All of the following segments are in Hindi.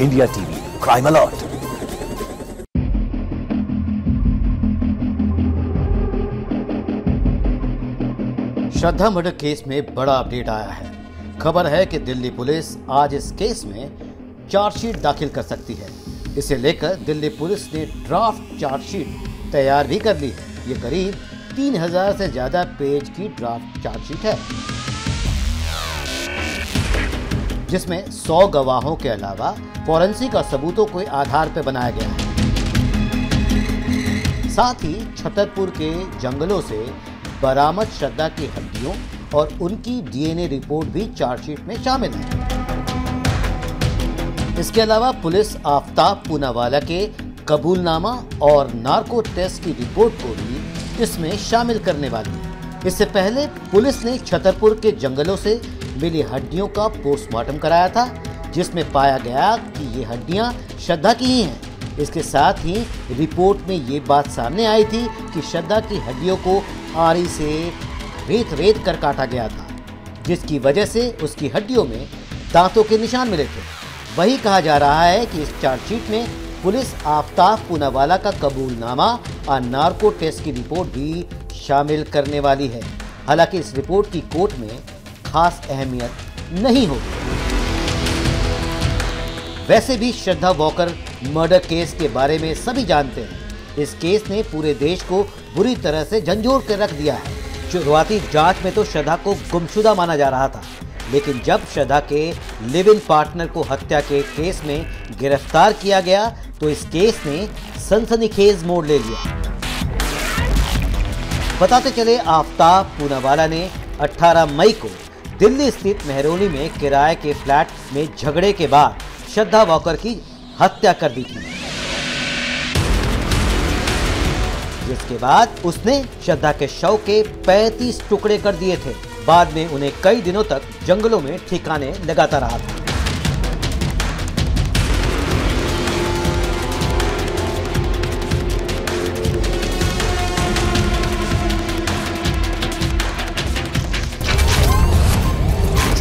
India TV crime alert Shraddha murder case में बड़ा अपडेट आया है। खबर है कि दिल्ली पुलिस आज इस केस में चार्जशीट दाखिल कर सकती है। इसे लेकर दिल्ली पुलिस ने ड्राफ्ट चार्जशीट तैयार भी कर ली है। ये करीब तीन हज़ार से ज़्यादा पेज की ड्राफ्ट चार्जशीट है। जिसमें 100 गवाहों के अलावा फॉरेंसिक का सबूतों के आधार पर बनाया गया है। साथ ही छतरपुर के जंगलों से बरामद श्रद्धा की हड्डियों और उनकी डीएनए रिपोर्ट भी चार्जशीट में शामिल है। इसके अलावा पुलिस आफ्ताब पूनावाला के कबूलनामा और नार्को टेस्ट की रिपोर्ट को भी इसमें शामिल करने वाली है। इससे पहले पुलिस ने छतरपुर के जंगलों से मिली हड्डियों का पोस्टमार्टम कराया था, जिसमें पाया गया कि ये हड्डियाँ श्रद्धा की ही हैं। इसके साथ ही रिपोर्ट में ये बात सामने आई थी कि श्रद्धा की हड्डियों को आरी से रेत रेत कर काटा गया था, जिसकी वजह से उसकी हड्डियों में दांतों के निशान मिले थे। वही कहा जा रहा है कि इस चार्जशीट में पुलिस आफ्ताब पूनावाला का कबूलनामा और नार्को टेस्ट की रिपोर्ट भी शामिल करने वाली है। हालाँकि इस रिपोर्ट की कोर्ट में खास अहमियत नहीं होगी वैसे भी श्रद्धा वॉकर मर्डर केस के बारे में सभी जानते हैं। इस केस ने पूरे देश को बुरी तरह से झंझोर कर रख दिया है। शुरुआती जाँच में तो श्रद्धा को गुमशुदा माना जा रहा था। लेकिन जब श्रद्धा के लिव इन पार्टनर को हत्या के केस में गिरफ़्तार किया गया तो इस केस ने सनसनीखेज मोड़ ले लिया। बताते चले, आफ्ताब पूनावाला ने 18 मई को दिल्ली स्थित मेहरोली में किराए के फ्लैट में झगड़े के बाद श्रद्धा वॉकर की हत्या कर दी थी। जिसके बाद उसने श्रद्धा के शव के 35 टुकड़े कर दिए थे। बाद में उन्हें कई दिनों तक जंगलों में ठिकाने लगाता रहा था।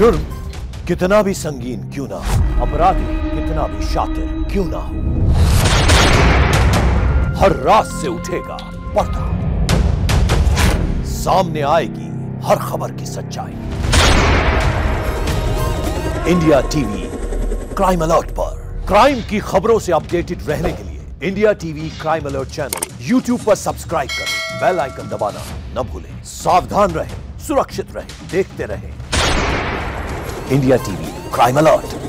जुर्म? कितना भी संगीन क्यों ना हो। अपराधी कितना भी शातिर क्यों ना हो। हर रात से उठेगा पर्दा। सामने आएगी हर खबर की सच्चाई। इंडिया टीवी, क्राइम अलर्ट पर। क्राइम की खबरों से अपडेटेड रहने के लिए India TV crime alert channel YouTube पर सब्सक्राइब करें। बेल आइकन दबाना न भूलें। सावधान रहें, सुरक्षित रहें, देखते रहें। India TV crime alert